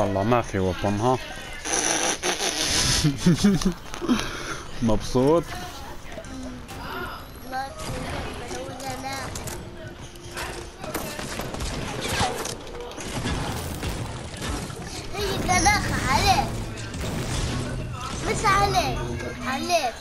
شاء الله ما في وطن ها؟ مبسوط؟ ما في ولا لا هي جناخ عليك. مش عليك عليك عليك.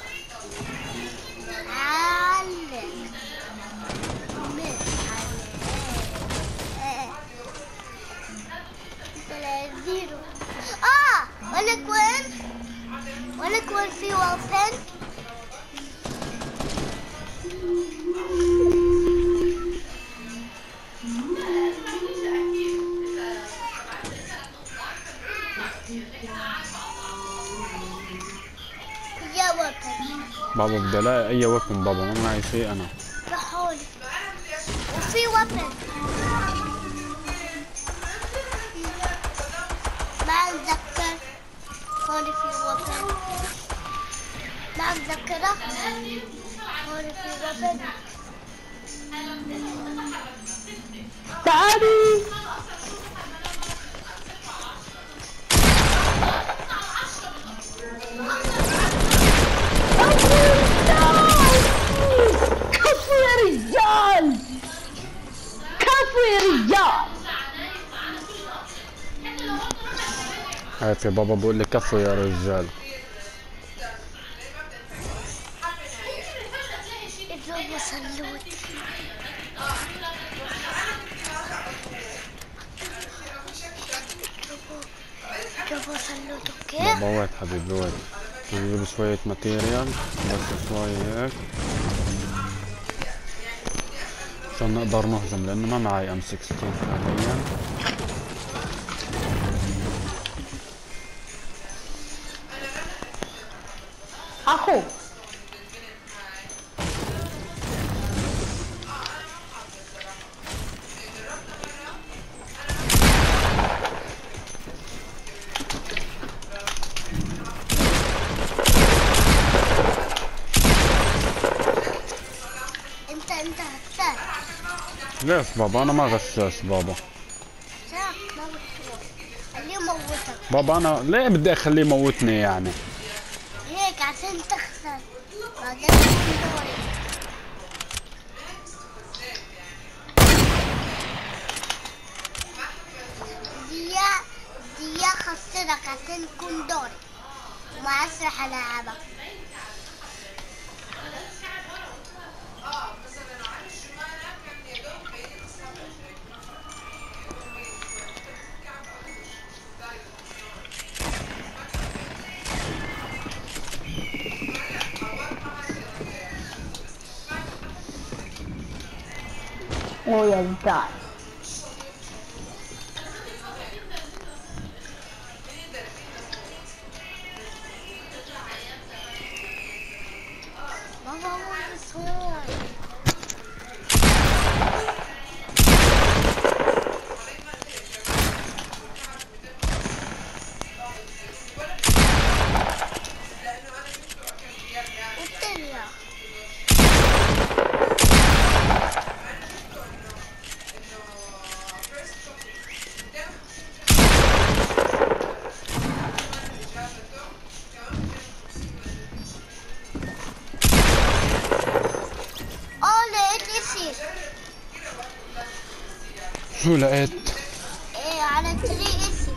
بابا بدي الاقي أي ويبن بابا ما معي شيء أنا. رحول وفي ما أتذكر. هون في ما أتذكره. هون في يا بابا بقول لي كفو يا رجال. بابا wait حبيبي wait نجيب شوية material بس شوي هيك. عشان نقدر نهجم لأنه ما معي M16 حاليا. أخو. انت انت هتسال ليش بابا؟ أنا ما غشاش بابا. بابا أنا ليه بدي أخليه يموتني يعني؟ عشان تخسر. بعدين ديا ديا خسرك عشان تكون دوري. وما اسرح العبك Oh يا رجال بابا شو لقيت؟ إيه على ال tree اسي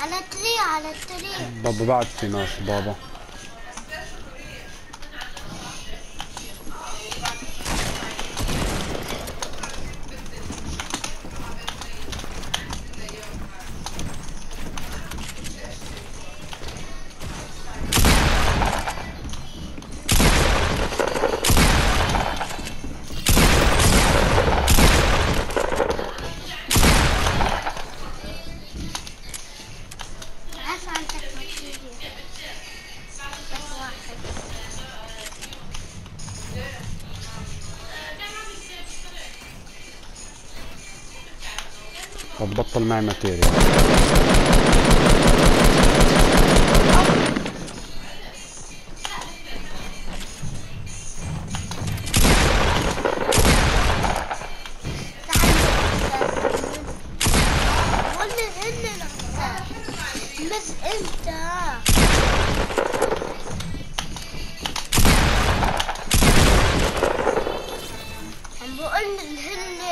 على ال tree على ال tree بابا بعد في ناس بابا. وتبطل معي ماتيريال. بس انت عم بقول الهن